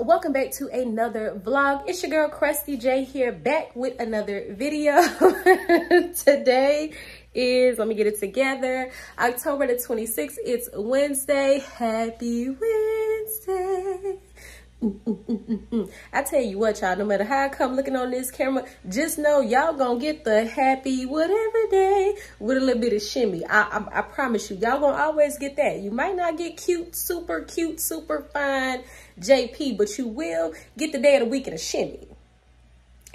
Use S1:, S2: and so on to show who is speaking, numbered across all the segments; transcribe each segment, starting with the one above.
S1: welcome back to another vlog. It's your girl crusty j here back with another video. Today is let me get it together october the 26th it's wednesday. Happy wednesday Mm, mm, mm, I tell you what, y'all, no matter how I come looking on this camera, just know y'all gonna get the happy whatever day with a little bit of shimmy. I, I, I promise you, y'all gonna always get that. You might not get cute, super cute, super fine JP, but you will get the day of the week in a shimmy.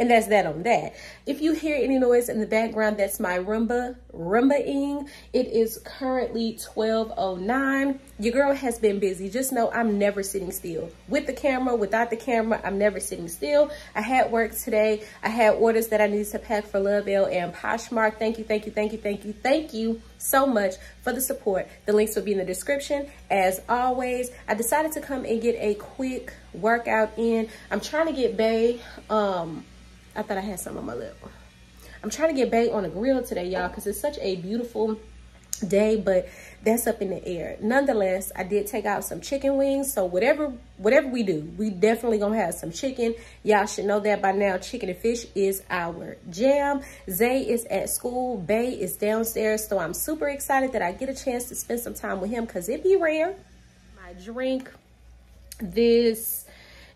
S1: And that's that on that. If you hear any noise in the background, that's my Roomba, Roombaing. It is currently 12.09. Your girl has been busy. Just know I'm never sitting still. With the camera, without the camera, I'm never sitting still. I had work today. I had orders that I needed to pack for Lov Elle and Poshmark. Thank you, thank you, thank you, thank you, thank you so much for the support. The links will be in the description. As always, I decided to come and get a quick workout in. I'm trying to get Bay, um, I thought I had some on my lip. I'm trying to get baked on a grill today, y'all, because it's such a beautiful day, but that's up in the air. Nonetheless, I did take out some chicken wings. So whatever whatever we do, we definitely gonna have some chicken. Y'all should know that by now. Chicken and fish is our jam. Zay is at school. Bay is downstairs. So I'm super excited that I get a chance to spend some time with him because it be rare. My drink, this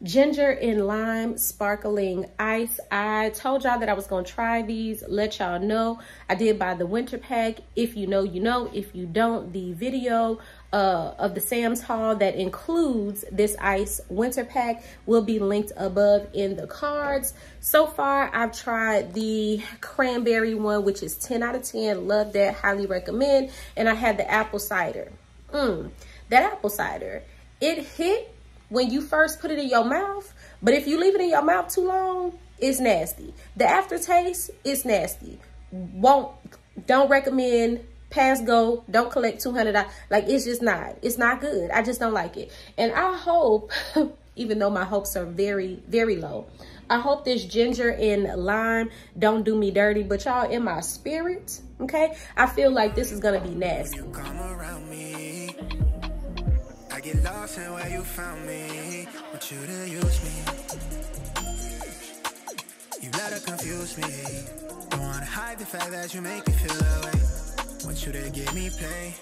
S1: ginger and lime sparkling ice. I told y'all that i was going to try these let y'all know. I did buy the winter pack. If you know you know. If you don't the video uh, of the sam's haul that includes this ice winter pack will be linked above in the cards. So far i've tried the cranberry one which is 10 out of 10 love that. Highly recommend. And i had the apple cider. Mm, that apple cider it hit when you first put it in your mouth. But if you leave it in your mouth too long, it's nasty. The aftertaste is nasty. Won't, don't recommend pass go don't collect 200 like it's just not it's not good i just don't like it and i hope even though my hopes are very very low i hope this ginger and lime don't do me dirty but y'all in my spirit okay i feel like this is gonna be nasty get lost in where you found me. Want you to use me. You let confuse me. Don't wanna hide the fact that you make me feel that way. Want you to give me play.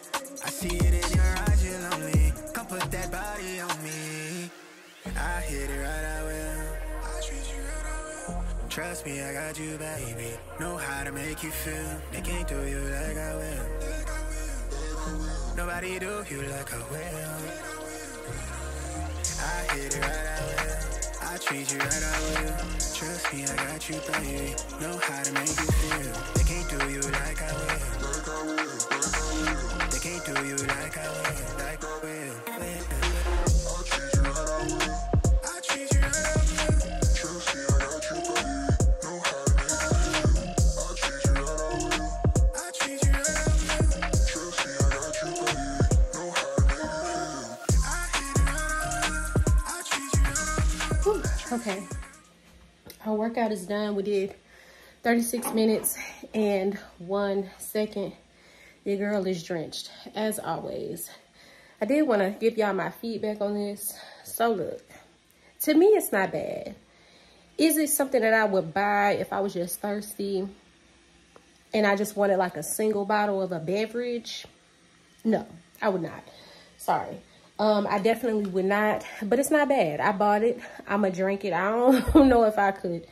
S1: I see it in your eyes, you're lonely. Come put that body on me. I hit it right, I will. Trust me, I got you, baby. Know how to make you feel. They can't do you like I will. Nobody do you like I will. I hit it right, I will. I treat you right, I will. Trust me, I got you, baby. Know how to make you feel. They can't do you like I will. They can't do you like I will. Like I will. Okay. Our workout is done. We did 36 minutes and one second. Your girl is drenched, as always. I did want to give y'all my feedback on this. So look, to me, it's not bad. Is it something that I would buy if I was just thirsty and I just wanted like a single bottle of a beverage? No, I would not. Sorry. Um, I definitely would not, but it's not bad. I bought it. I'm going to drink it. I don't know if I could,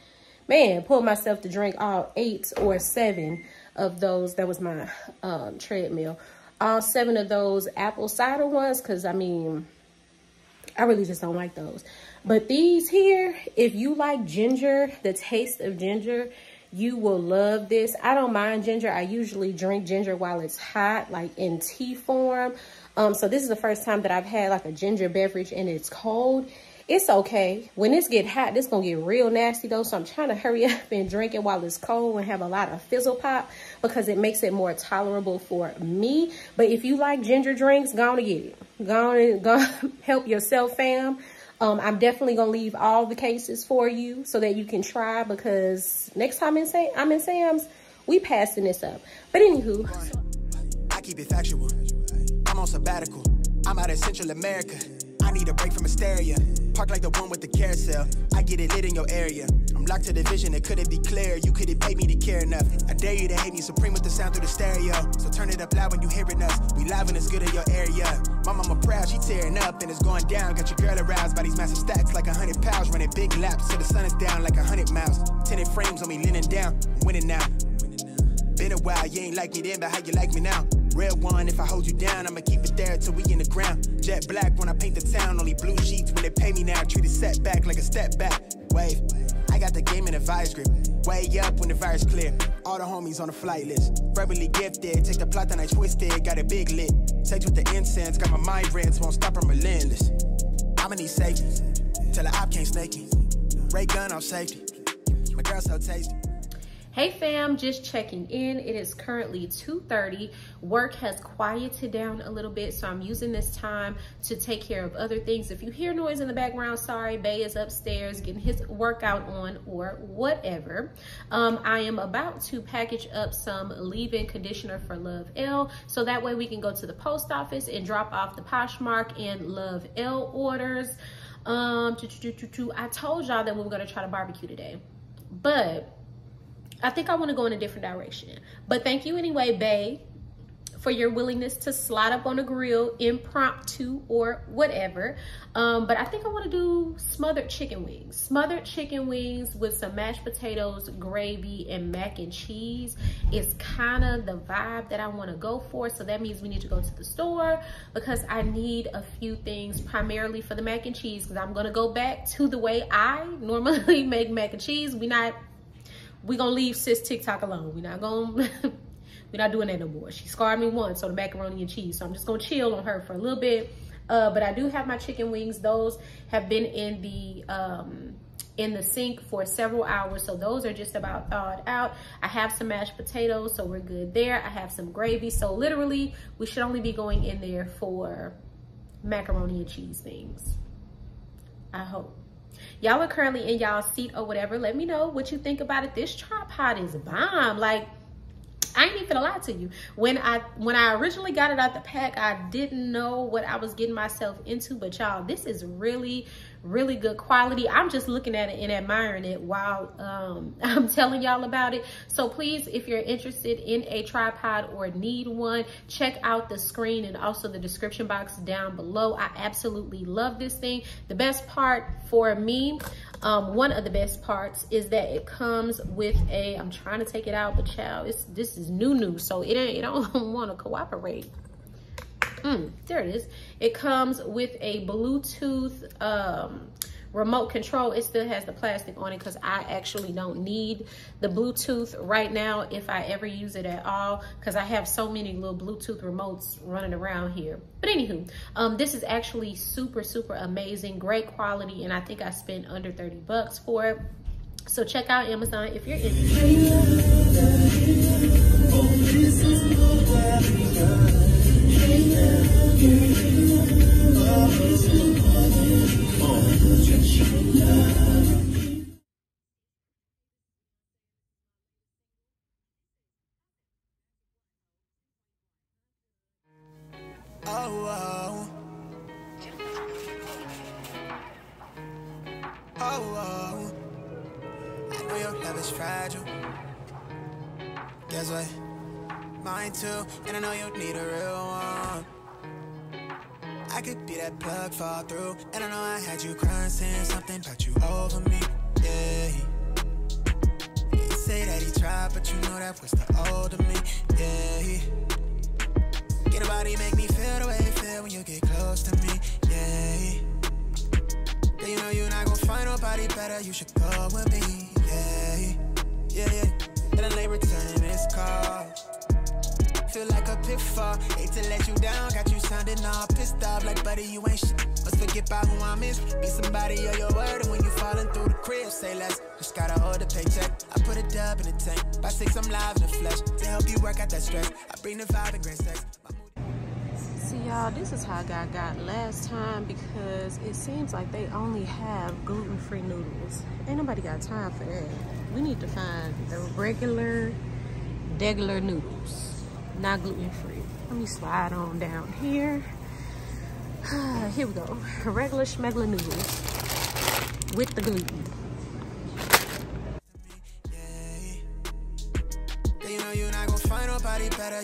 S1: man, pull myself to drink all eight or seven of those. That was my um, treadmill. All seven of those apple cider ones, because, I mean, I really just don't like those. But these here, if you like ginger, the taste of ginger, you will love this. I don't mind ginger. I usually drink ginger while it's hot, like in tea form. Um, so this is the first time that I've had like a ginger beverage and it's cold. It's okay. When this get hot, this gonna get real nasty though. So I'm trying to hurry up and drink it while it's cold and have a lot of fizzle pop because it makes it more tolerable for me. But if you like ginger drinks, go on and get it. Go on and go help yourself, fam. Um, I'm definitely gonna leave all the cases for you so that you can try because next time in Sam, I'm in Sam's, we passing this up. But anywho, I keep it factual. On sabbatical. I'm out in Central America.
S2: I need a break from hysteria. Park like the one with the carousel. I get it lit in your area. I'm locked to the vision, it couldn't be clear. You couldn't pay me to care enough. I dare you to hate me supreme with the sound through the stereo. So turn it up loud when you hearing us. We live and it's good in your area. My mama proud, she tearing up and it's going down. Got your girl aroused by these massive stacks like a hundred pounds. Running big laps till the sun is down like a hundred miles. Tinted frames on me leaning down. Winning now. Been a while, you ain't like me then, but how you like me now? Real one, if I hold you down, I'ma keep it there till we in the ground. Jet black when I paint the town, only blue sheets when they pay me now. Treat it setback like a step back. Wave, I got the game in a vice grip. Way up when the virus clear. All the homies on the flight list. Verbally gifted, take the plot and I twist it. Got a big lit. Sex with the incense, got my mind rents, won't stop, I'm relentless. I'ma need safety, till the op can't snake me. Ray gun on safety. My girl so tasty.
S1: Hey fam, just checking in. It is currently 2.30. Work has quieted down a little bit, so I'm using this time to take care of other things. If you hear noise in the background, sorry, Bay is upstairs getting his workout on or whatever. Um, I am about to package up some leave-in conditioner for Lov Elle, so that way we can go to the post office and drop off the Poshmark and Lov Elle orders. Um, I told y'all that we were gonna try to barbecue today, but I think I want to go in a different direction. But thank you anyway, Bay, for your willingness to slide up on a grill, impromptu or whatever. Um, but I think I want to do smothered chicken wings. Smothered chicken wings with some mashed potatoes, gravy, and mac and cheese is kind of the vibe that I want to go for. So that means we need to go to the store because I need a few things primarily for the mac and cheese because I'm going to go back to the way I normally make mac and cheese. We're not we gonna leave sis TikTok alone. We're not gonna, we're not doing that no more. She scarred me once on the macaroni and cheese. So I'm just gonna chill on her for a little bit. Uh, but I do have my chicken wings. Those have been in the, um, in the sink for several hours. So those are just about thawed out. I have some mashed potatoes, so we're good there. I have some gravy. So literally we should only be going in there for macaroni and cheese things. I hope y'all are currently in y'all seat or whatever let me know what you think about it this tripod is bomb like I ain't even gonna lie to you. When I when I originally got it out the pack, I didn't know what I was getting myself into. But y'all, this is really, really good quality. I'm just looking at it and admiring it while um, I'm telling y'all about it. So please, if you're interested in a tripod or need one, check out the screen and also the description box down below. I absolutely love this thing. The best part for me, um, one of the best parts is that it comes with a, I'm trying to take it out, but child, it's, this is new new, so it ain't, it don't want to cooperate. Mm, there it is. It comes with a Bluetooth um, remote control. It still has the plastic on it because I actually don't need the Bluetooth right now if I ever use it at all because I have so many little Bluetooth remotes running around here. But anywho, um, this is actually super, super amazing, great quality, and I think I spent under 30 bucks for it. So check out Amazon if you're interested.
S2: Need a real one. I could be that plug fall through, and I know I had you crying, saying something about you over me. Yeah. You say that he tried, but you know that was the old of me. Yeah. Get a body make me feel the way you feel when you get close to me. Yeah. Girl, you know you're not gonna find nobody better. You should go with me. Yeah. Yeah, yeah. And then they returning this call feel like a pitfall. Hate to let you down, got you sounding all pissed off like, buddy, you ain't shit. Must forget about who I'm is. Be somebody of your word, and when you falling through the crib, say less. Just gotta the paycheck. I put a dub in the tank. By six, I'm live in the flesh. To help you work out that stress, I bring the vibe and great sex.
S1: See y'all, this is how I got, got last time because it seems like they only have gluten-free noodles. Ain't nobody got time for that. We need to find the regular, regular noodles not gluten free. Let me slide on down here. Here we go. Regular schmegler noodles with the gluten.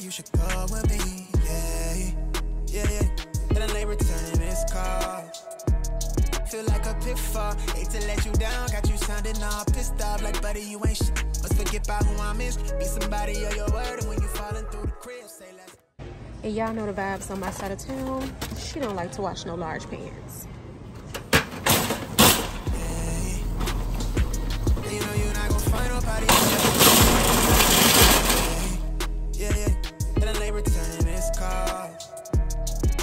S2: you should go with me. Yeah, yeah, yeah. Then this call. Feel like a pitfall. Hate to let you down, got you sounding all pissed off like buddy, you ain't shit. Forget about who I miss. Be somebody of your word, and when you falling through the crib, say less.
S1: And y'all know the vibes on my side of town. She don't like to watch no large pants.
S2: You know you're not gonna find nobody. Yeah, yeah. Then late returning this call.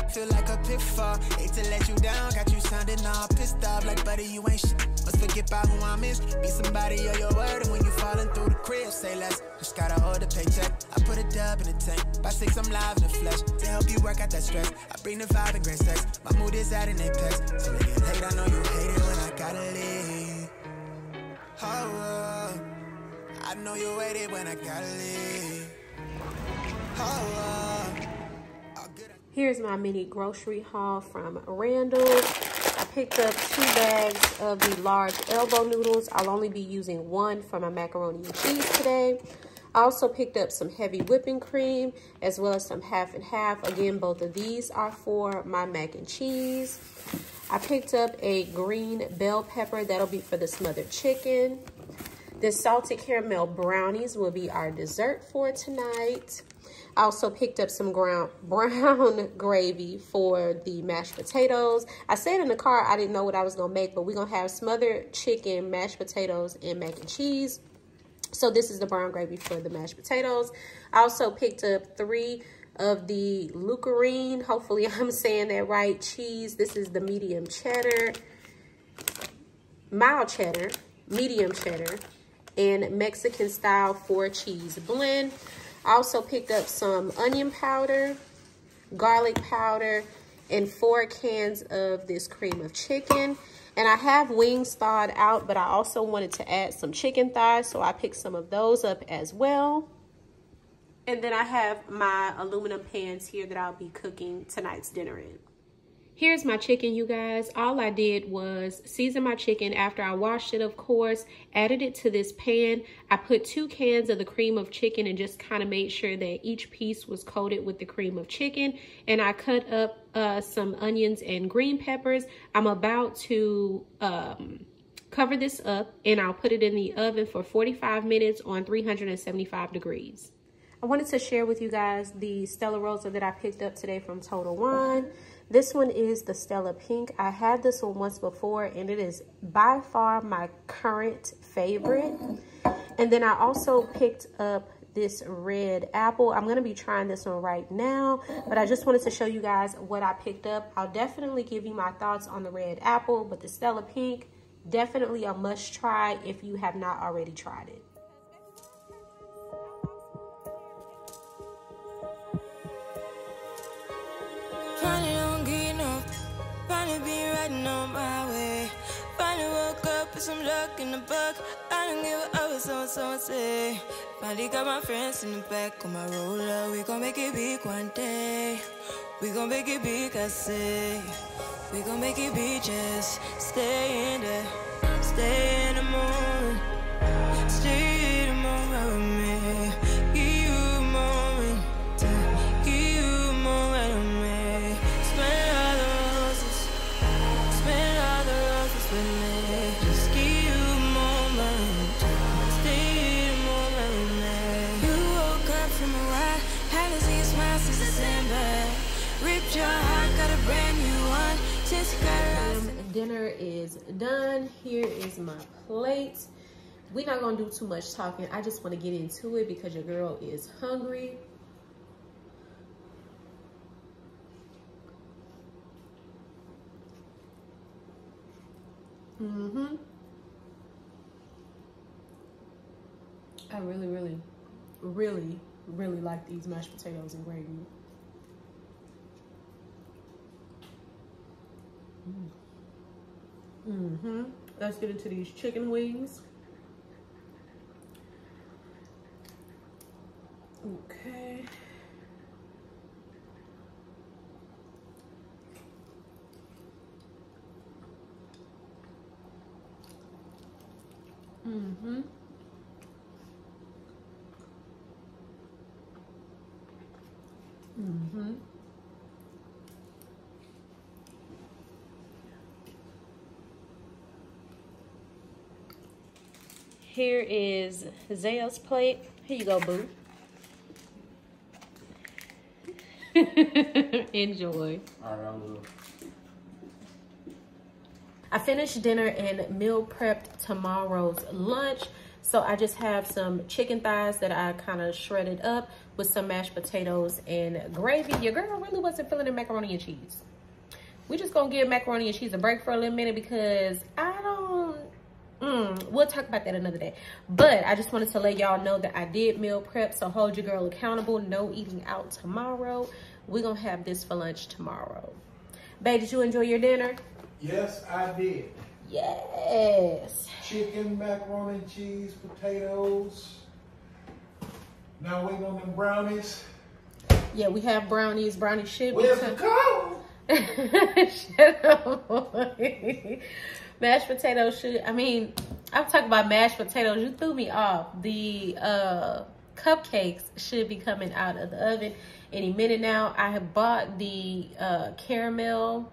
S2: Feel like a pitfall. Hate to let you down, got you sounding all pissed off like buddy, you ain't shit. Forget about who I miss. Be somebody of your word, and when you falling through the crib, say less. Just gotta hold the paycheck. I put a dub in the tank. By six, I'm live in the flesh. To help you work out that stress, I bring the vibe and great sex. My mood is at an apex. So they get late, I know you hate it when I gotta leave. Oh, I know you waited when I gotta leave. Oh.
S1: Here's my mini grocery haul from Randall's. Picked up two bags of the large elbow noodles. I'll only be using one for my macaroni and cheese today. I also picked up some heavy whipping cream as well as some half and half. Again, both of these are for my mac and cheese. I picked up a green bell pepper. That'll be for the smothered chicken. The salted caramel brownies will be our dessert for tonight. I also picked up some ground brown gravy for the mashed potatoes. I said in the car I didn't know what I was going to make, but we're going to have smothered chicken, mashed potatoes, and mac and cheese. So this is the brown gravy for the mashed potatoes. I also picked up three of the Lucarine. Hopefully I'm saying that right. Cheese. This is the medium cheddar, mild cheddar, medium cheddar, and Mexican style four cheese blend. I also picked up some onion powder, garlic powder, and four cans of this cream of chicken. And I have wings thawed out, but I also wanted to add some chicken thighs, so I picked some of those up as well. And then I have my aluminum pans here that I'll be cooking tonight's dinner in. Here's my chicken, you guys. All I did was season my chicken after I washed it, of course, added it to this pan. I put two cans of the cream of chicken and just kind of made sure that each piece was coated with the cream of chicken. And I cut up uh, some onions and green peppers. I'm about to um, cover this up and I'll put it in the oven for 45 minutes on 375 degrees. I wanted to share with you guys the Stella Rosa that I picked up today from Total Wine. This one is the Stella Pink. I had this one once before and it is by far my current favorite. And then I also picked up this red apple. I'm going to be trying this one right now, but I just wanted to show you guys what I picked up. I'll definitely give you my thoughts on the red apple, but the Stella Pink, definitely a must try if you have not already tried it.
S3: Riding on my way. Finally woke up with some luck in the book. I don't give a what someone, someone say. Finally got my friends in the back on my roller. We gon' make it big one day. We gon' make it big, I say. We gon' make it big, just stay in there. Stay in the moon. Stay
S1: done. Here is my plate. We're not gonna do too much talking. I just want to get into it because your girl is hungry. Mm-hmm. I really, really, really, really like these mashed potatoes and gravy. Mm-hmm. Let's get into these chicken wings. Okay. Mm-hmm. Mm-hmm. Here is Zayo's plate. Here you go, boo. Enjoy.
S4: All right, I will.
S1: I finished dinner and meal prepped tomorrow's lunch. So I just have some chicken thighs that I kind of shredded up with some mashed potatoes and gravy. Your girl really wasn't feeling the macaroni and cheese. We just gonna give macaroni and cheese a break for a little minute because I don't, we'll talk about that another day. But I just wanted to let y'all know that I did meal prep. So hold your girl accountable. No eating out tomorrow. We're gonna have this for lunch tomorrow. Babe, did you enjoy your dinner?
S4: Yes, I did.
S1: Yes.
S4: Chicken, macaroni and cheese, potatoes. Now waiting on them brownies.
S1: Yeah, we have brownies. Brownies be.
S4: Where's the cone?
S1: Shut up, mashed potatoes should. I mean, I'm talking about mashed potatoes. You threw me off. The uh, cupcakes should be coming out of the oven any minute now. I have bought the uh, caramel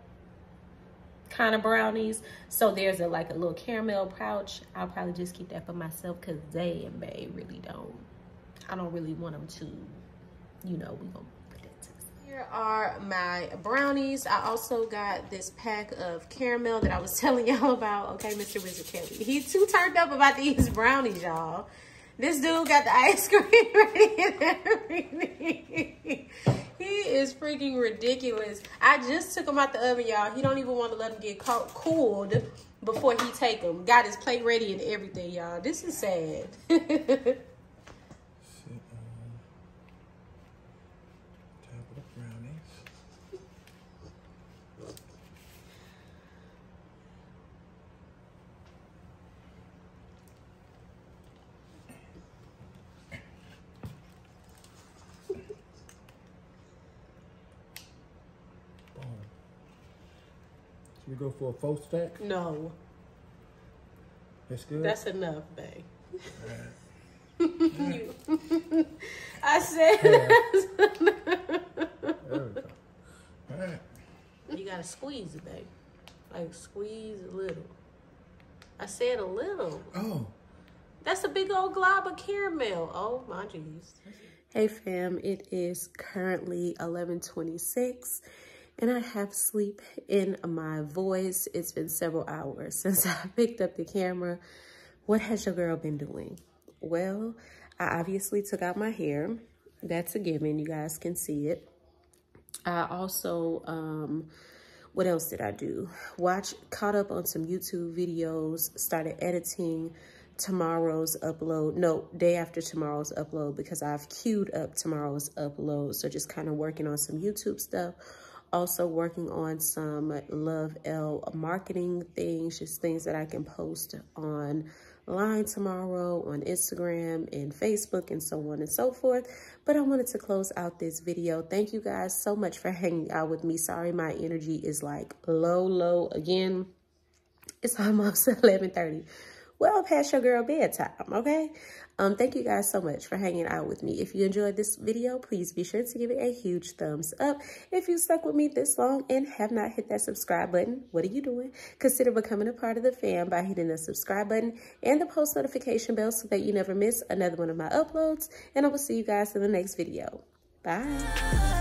S1: kind of brownies. So there's a like a little caramel pouch. I'll probably just keep that for myself because they and Bay really don't. I don't really want them to, you know, we gonna put that to the side. Here are my brownies. I also got this pack of caramel that I was telling y'all about. Okay, Mr. Wizard Kelly. He's too turned up about these brownies, y'all. This dude got the ice cream ready and everything. he is freaking ridiculous. I just took him out the oven, y'all. He don't even want to let him get cooled before he take them. Got his plate ready and everything, y'all. This is sad.
S4: Should we go for a full stack?
S1: no,
S4: That's good.
S1: that's enough, babe. You- I said that's enough.
S4: There we go. All right.
S1: You gotta squeeze it, babe. Like squeeze a little. I said a little.
S4: Oh,
S1: That's a big old glob of caramel. Oh my jeez. Hey fam, it is currently 1126 and I have sleep in my voice. It's been several hours since I picked up the camera. What has your girl been doing? Well, I obviously took out my hair. That's a given. You guys can see it. I also, um, what else did I do? Watch, caught up on some YouTube videos, started editing tomorrow's upload. No, day after tomorrow's upload because I've queued up tomorrow's upload. So just kind of working on some YouTube stuff. Also working on some Lov Elle marketing things, just things that I can post online tomorrow on Instagram and Facebook and so on and so forth. But I wanted to close out this video. Thank you guys so much for hanging out with me. Sorry my energy is like low, low again. It's almost 1130 well past your girl bedtime, okay? Um, thank you guys so much for hanging out with me. If you enjoyed this video, please be sure to give it a huge thumbs up. If you stuck with me this long and have not hit that subscribe button, what are you doing? Consider becoming a part of the fam by hitting the subscribe button and the post notification bell so that you never miss another one of my uploads. And I will see you guys in the next video. Bye.